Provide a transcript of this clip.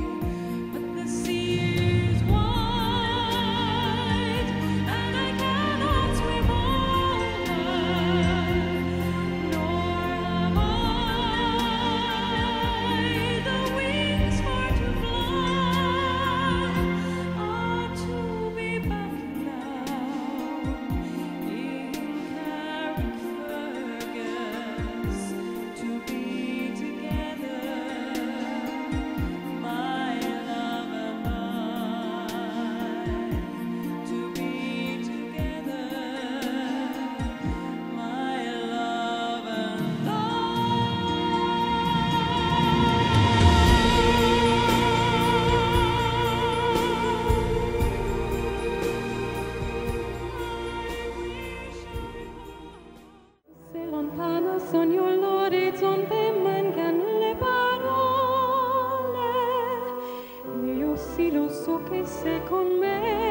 you. it's on mancano le parole, io sì lo so che sei con.